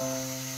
Música